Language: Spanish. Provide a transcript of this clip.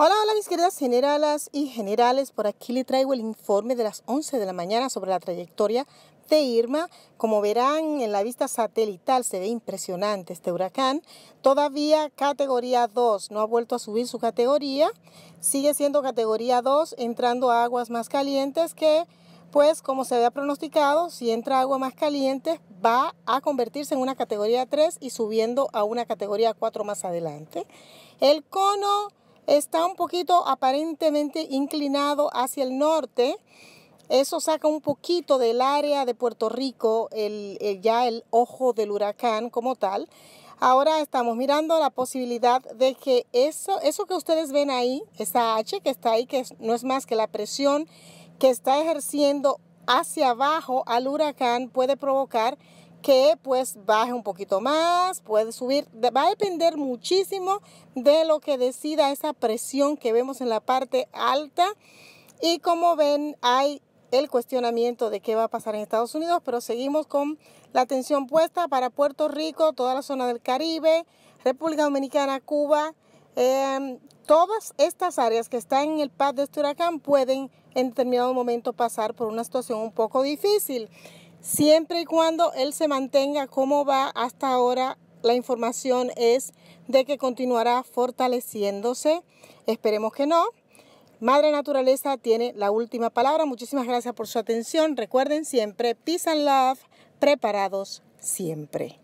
Hola, hola mis queridas generalas y generales. Por aquí le traigo el informe de las 11 de la mañana sobre la trayectoria de Irma. Como verán en la vista satelital se ve impresionante este huracán. Todavía categoría 2, no ha vuelto a subir su categoría. Sigue siendo categoría 2, entrando a aguas más calientes que pues como se había pronosticado, si entra agua más caliente va a convertirse en una categoría 3 y subiendo a una categoría 4 más adelante. El cono está un poquito aparentemente inclinado hacia el norte. Eso saca un poquito del área de Puerto Rico, el, ya el ojo del huracán como tal. Ahora estamos mirando la posibilidad de que eso, eso que ustedes ven ahí, esa H que está ahí, que no es más que la presión que está ejerciendo hacia abajo al huracán, puede provocar que pues baje un poquito más, puede subir, va a depender muchísimo de lo que decida esa presión que vemos en la parte alta y como ven hay el cuestionamiento de qué va a pasar en Estados Unidos, pero seguimos con la atención puesta para Puerto Rico, toda la zona del Caribe, República Dominicana, Cuba. Em, todas estas áreas que están en el path de este huracán pueden en determinado momento pasar por una situación un poco difícil siempre y cuando él se mantenga como va hasta ahora. La información es de que continuará fortaleciéndose. Esperemos que no. Madre Naturaleza tiene la última palabra. Muchísimas gracias por su atención. Recuerden siempre, peace and love, preparados siempre.